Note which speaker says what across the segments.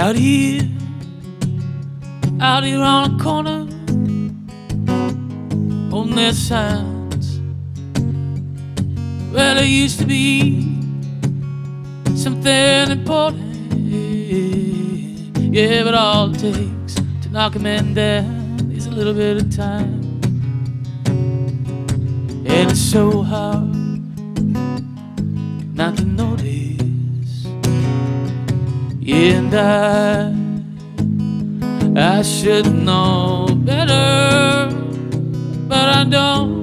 Speaker 1: Out here, out here on a corner, holding their signs. Well, there used to be something important. Yeah, but all it takes to knock a man down is a little bit of time. And it's so hard not to notice. And I, I should know better, but I don't.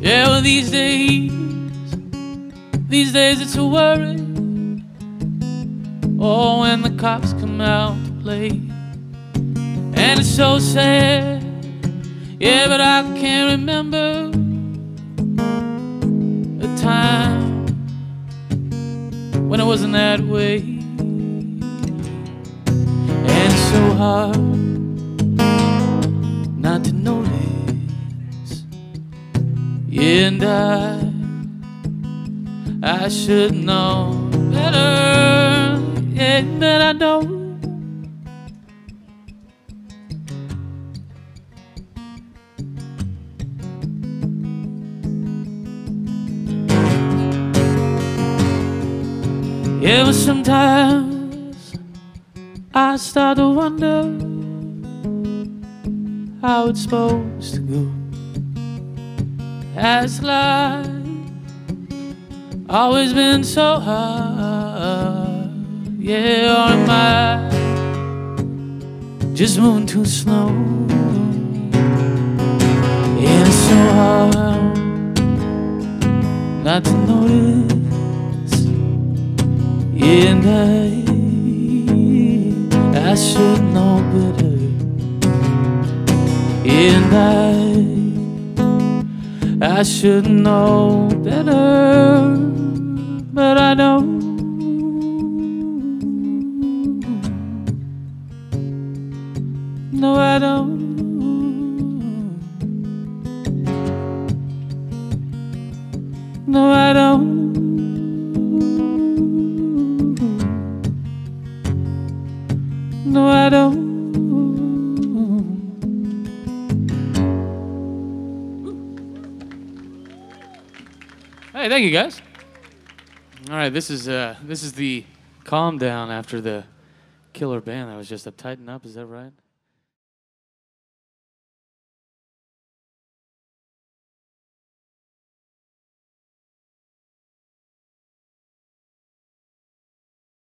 Speaker 1: Yeah, well, these days, these days it's a worry. Oh, when the cops come out to play. And it's so sad. Yeah, but I can't remember a time when it wasn't that way. And it's so hard not to notice. Yeah, and I, I should know better. Yeah, but I don't. Yeah, but sometimes I start to wonder how it's supposed to go. Has life always been so hard? Yeah, or am I just moving too slow? Yeah, it's so hard not to notice. And I, I should know better. And I, I should know better, but I don't. No, I don't. No, I don't. No, I don't. Hey, thank you guys. All right, this is uh, this is the calm down after the killer band that was just a tighten up. Is that right?